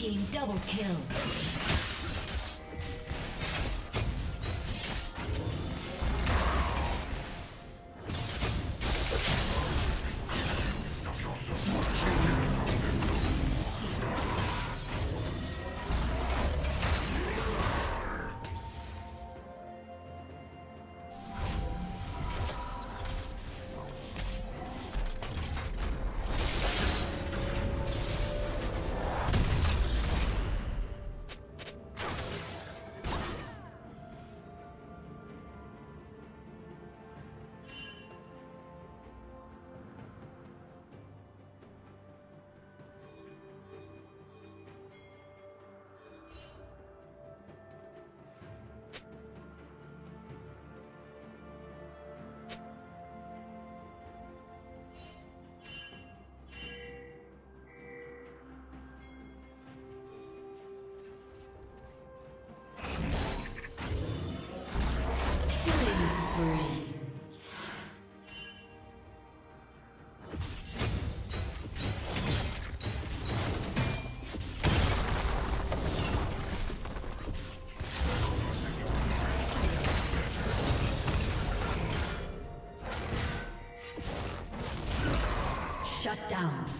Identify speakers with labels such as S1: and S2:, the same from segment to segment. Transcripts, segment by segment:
S1: Double kill. Down.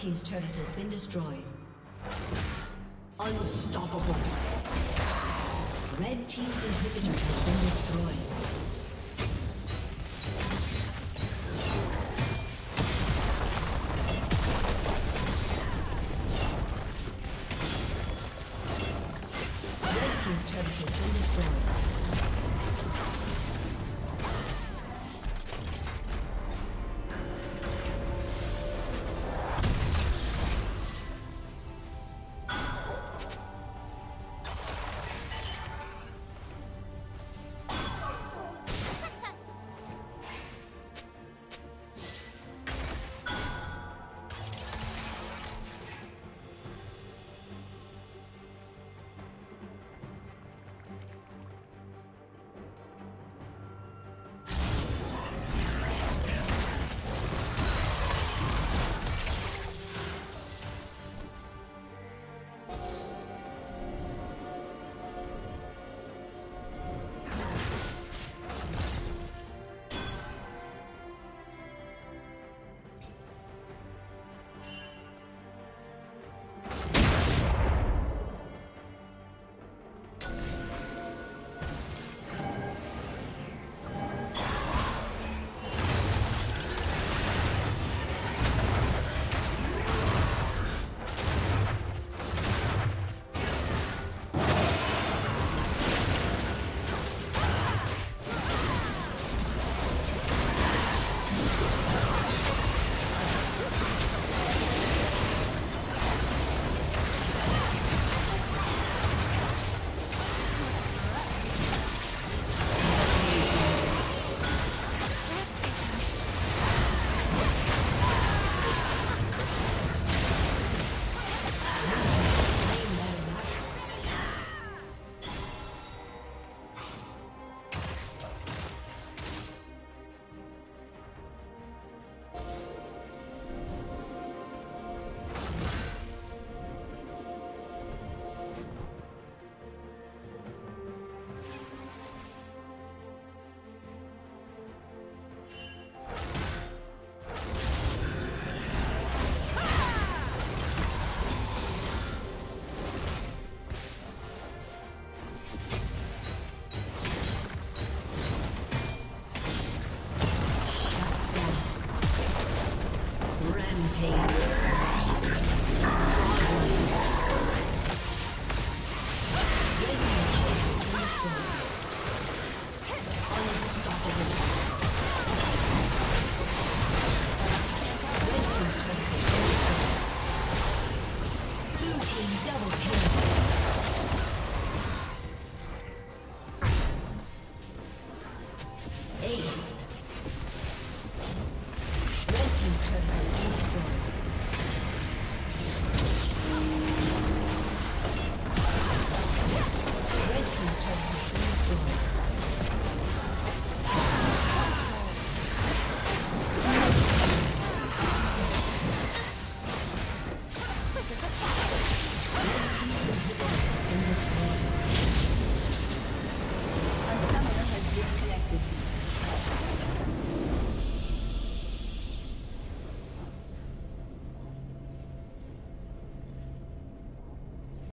S1: Team's turret has been destroyed. Unstoppable. Red Team's inhibitor has been destroyed.